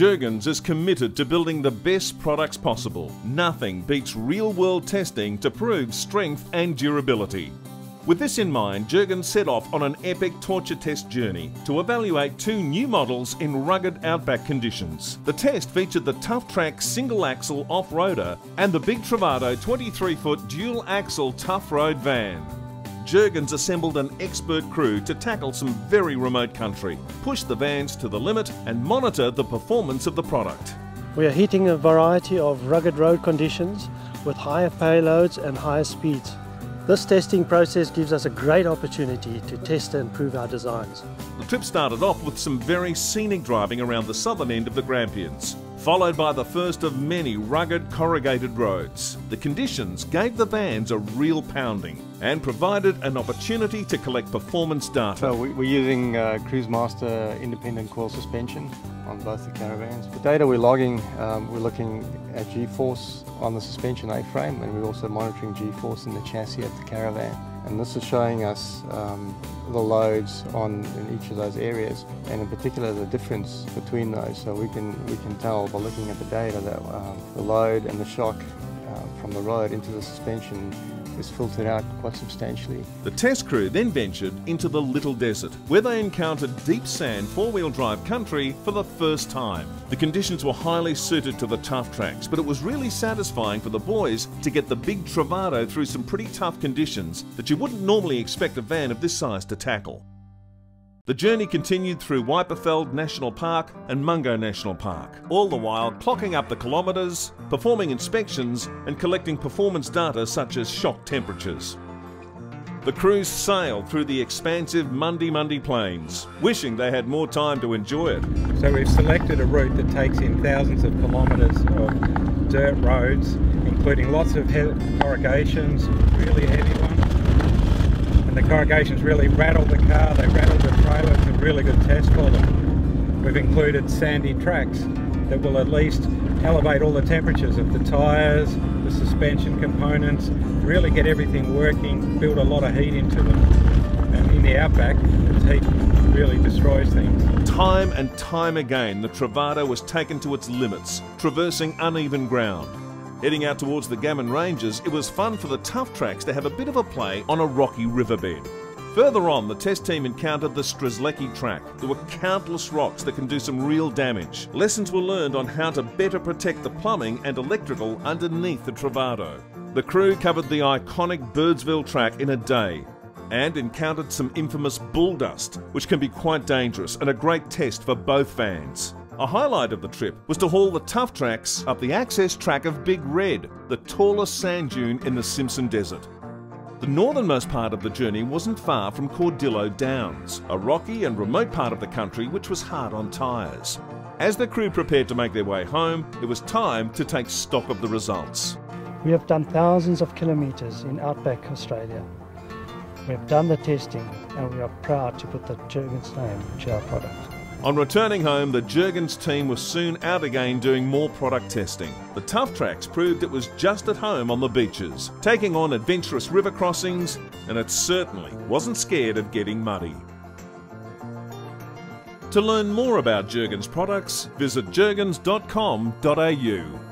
Jurgens is committed to building the best products possible. Nothing beats real world testing to prove strength and durability. With this in mind, Jurgens set off on an epic torture test journey to evaluate two new models in rugged outback conditions. The test featured the TuffTRAX single axle off roader and the Big Travado 23 foot dual axle tough road van. Jurgens assembled an expert crew to tackle some very remote country, push the vans to the limit, and monitor the performance of the product. We are hitting a variety of rugged road conditions with higher payloads and higher speeds. This testing process gives us a great opportunity to test and improve our designs. The trip started off with some very scenic driving around the southern end of the Grampians, followed by the first of many rugged corrugated roads. The conditions gave the vans a real pounding and provided an opportunity to collect performance data. So we, are using uh, Cruisemaster independent coil suspension on both the caravans. The data we're logging, um, we're looking at G-force on the suspension A-frame and we're also monitoring G-force in the chassis of the caravan. And this is showing us um, the loads on in each of those areas and in particular the difference between those. So we can, we can tell by looking at the data that um, the load and the shock uh, from the road into the suspension is filtered out quite substantially. The test crew then ventured into the Little Desert, where they encountered deep sand four-wheel drive country for the first time. The conditions were highly suited to the TuffTRAX, but it was really satisfying for the boys to get the big Travado through some pretty tough conditions that you wouldn't normally expect a van of this size to tackle. The journey continued through Wyperfeld National Park and Mungo National Park, all the while clocking up the kilometres, performing inspections and collecting performance data such as shock temperatures. The crews sailed through the expansive Mundi Mundi Plains, wishing they had more time to enjoy it. So we've selected a route that takes in thousands of kilometres of dirt roads, including lots of corrugations, really heavy corrugations really rattled the car, they rattle the trailer, it's a really good test for them. We've included sandy tracks that will at least elevate all the temperatures of the tyres, the suspension components, really get everything working, build a lot of heat into them. And in the outback, the heat really destroys things. Time and time again, the Travado was taken to its limits, traversing uneven ground. Heading out towards the Gammon Ranges, it was fun for the TuffTRAX to have a bit of a play on a rocky riverbed. Further on, the test team encountered the Strzelecki track. There were countless rocks that can do some real damage. Lessons were learned on how to better protect the plumbing and electrical underneath the Travado. The crew covered the iconic Birdsville track in a day and encountered some infamous bull dust, which can be quite dangerous and a great test for both vans. A highlight of the trip was to haul the TuffTRAX up the access track of Big Red, the tallest sand dune in the Simpson Desert. The northernmost part of the journey wasn't far from Cordillo Downs, a rocky and remote part of the country which was hard on tyres. As the crew prepared to make their way home, it was time to take stock of the results. We have done thousands of kilometres in outback Australia. We have done the testing and we are proud to put the Jurgens name to our product. On returning home, the Jurgens team was soon out again doing more product testing. The TuffTRAX proved it was just at home on the beaches, taking on adventurous river crossings, and it certainly wasn't scared of getting muddy. To learn more about Jurgens products, visit jurgens.com.au.